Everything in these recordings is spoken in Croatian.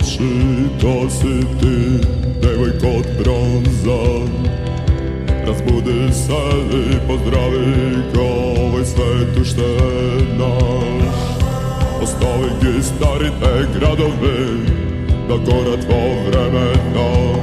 Očito si ti, devojko od bronza. Razbudi se i pozdravi ga, ovaj svet je naš. Ostavi gi stari te gradovi, da gora tvoj vremena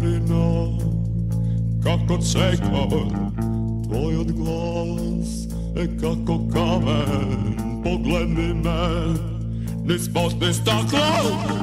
planina Kako čekam tvoj odglas E kako kamen, pogledni me Niz ni stakla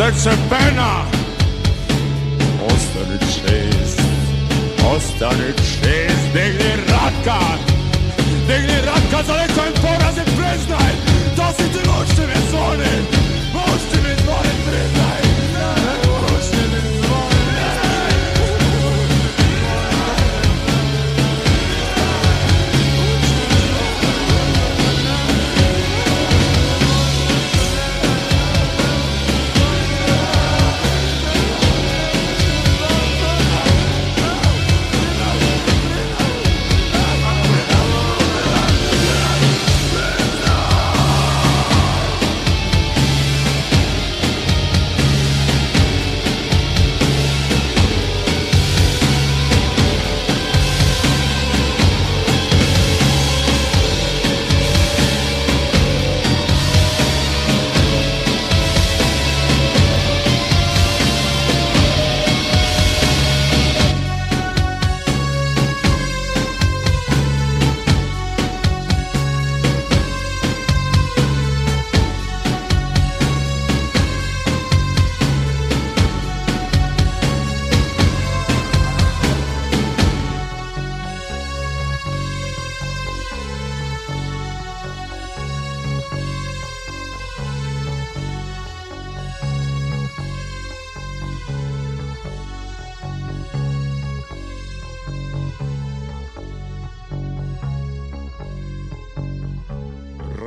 Tek se pena. Ostani čest Ostani čest. Degli raka Degli raka za nekojem poraze priznaj. Da si ti noćne zone.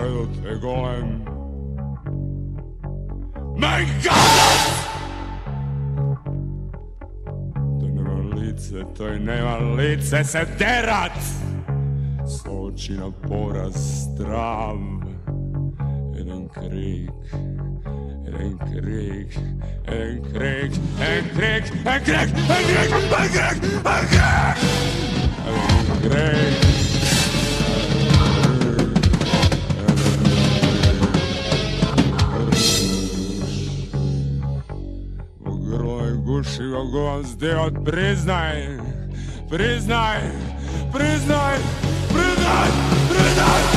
redet egal ein. Mein Gott! To nema lice, to je nema lice se derat! Soči na poraz strav, jedan krik, En krik, en krik, en krik, en krik, en krik, en krik, en krik, en krik, en krik. Guši ga gozdi od priznaj, priznaj, priznaj, priznaj, priznaj,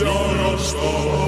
sono sto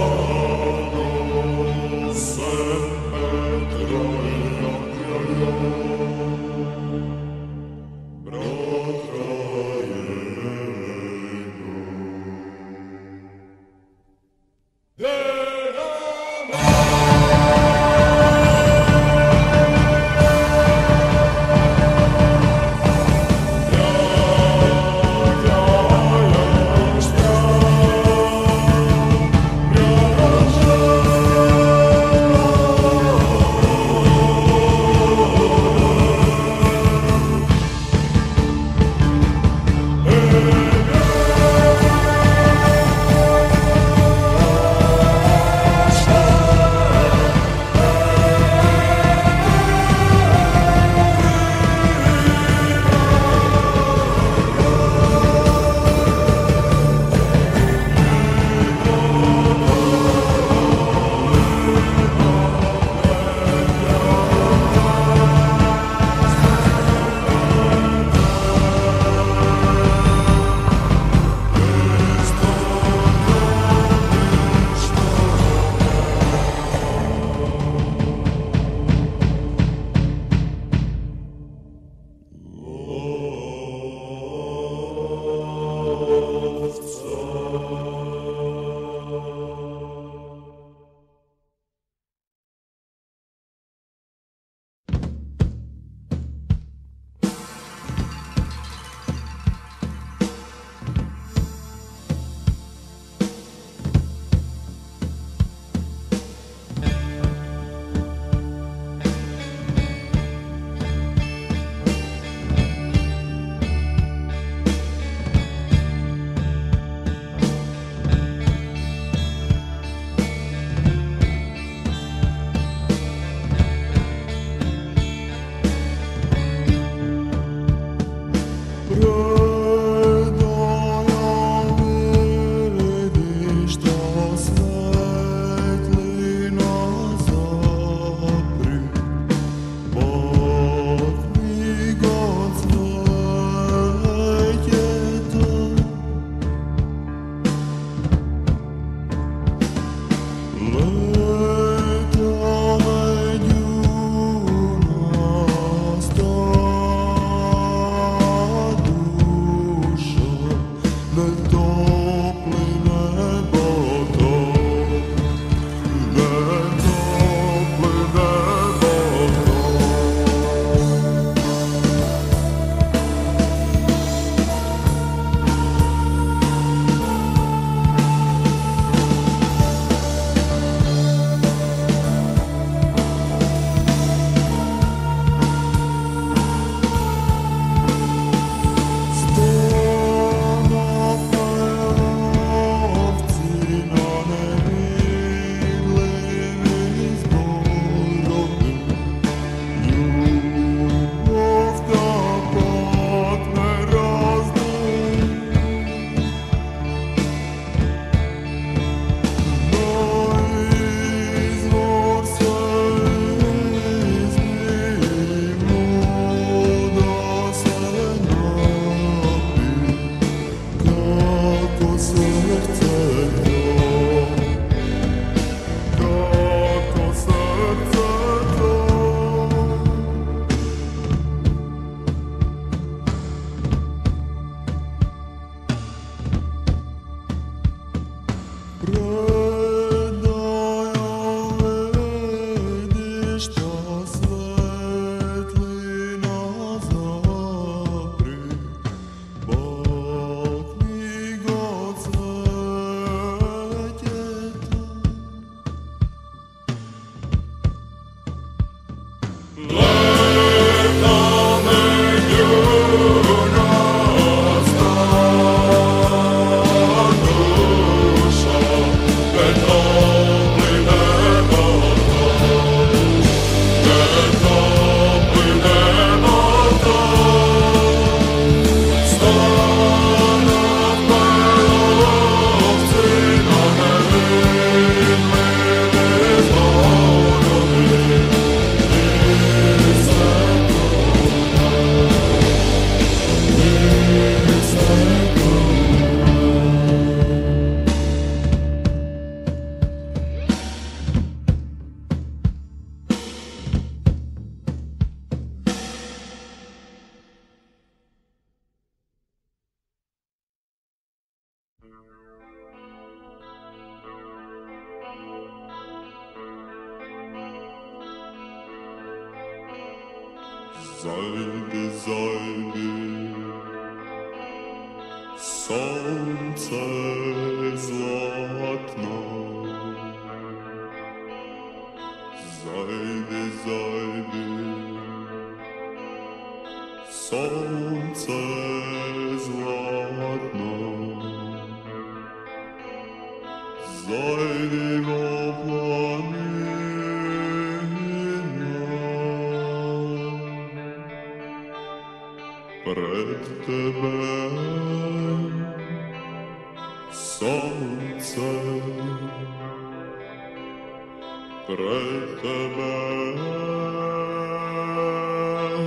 Прета ме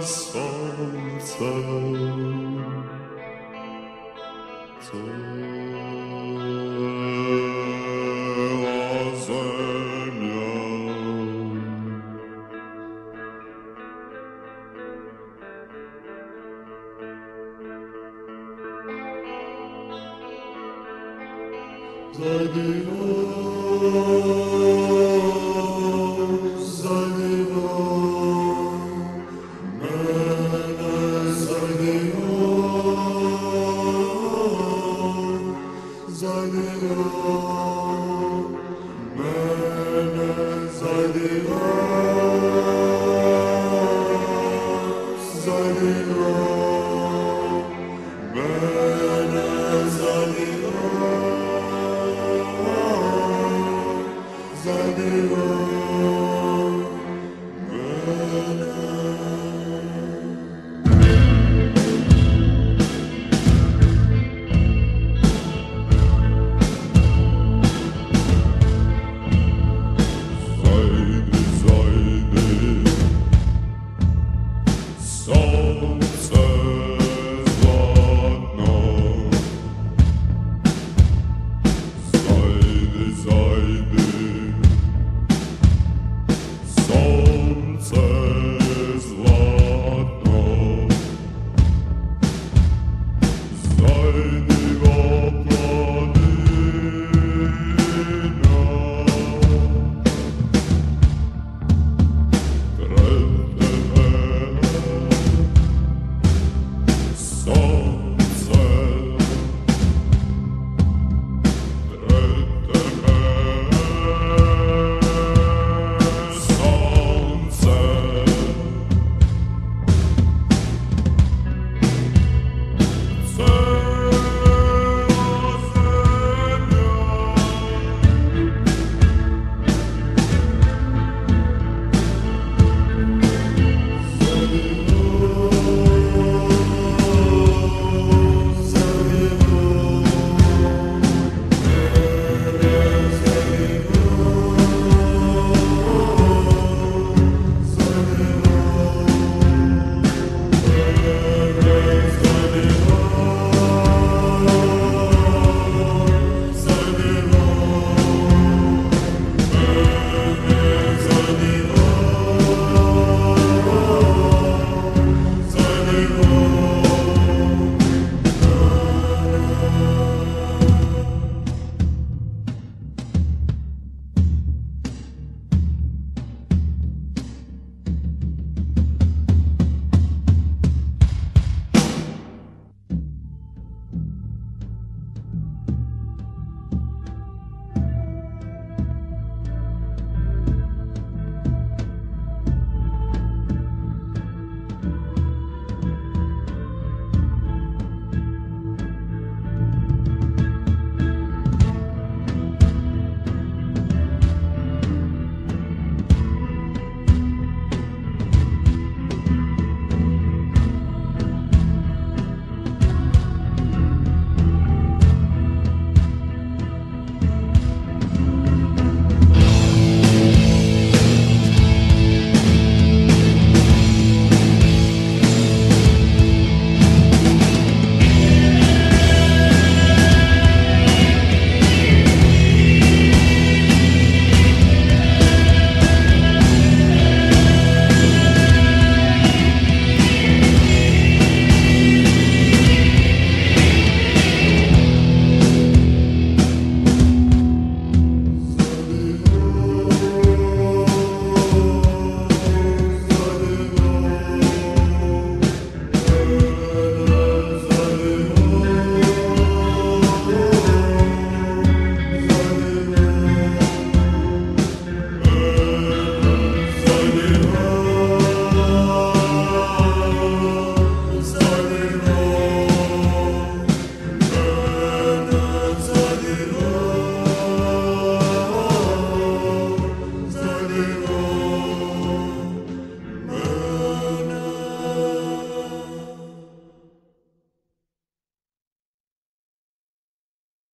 сонце, сонце.